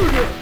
对对